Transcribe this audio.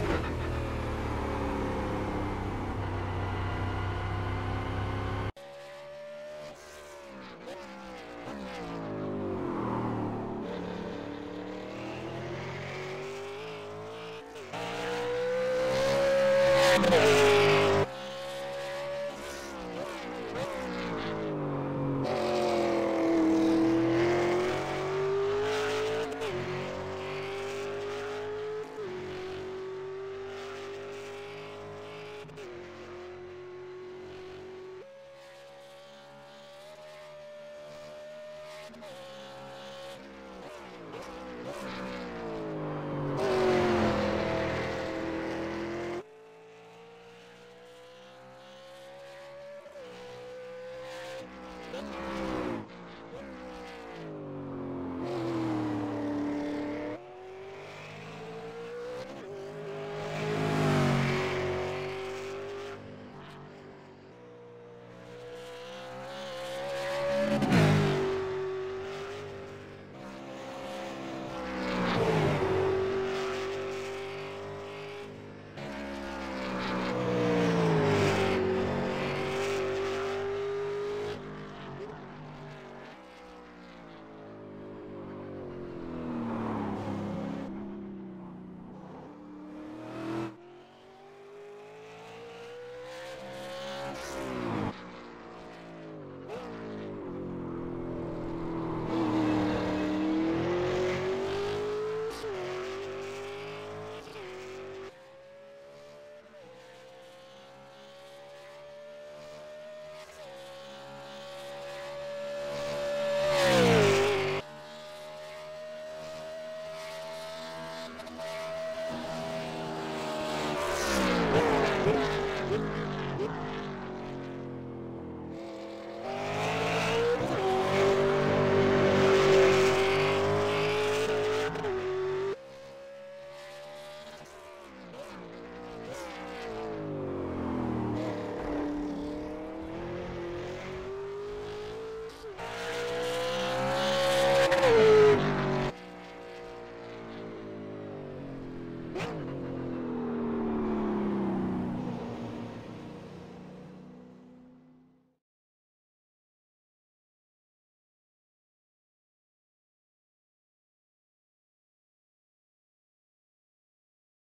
Yeah. more.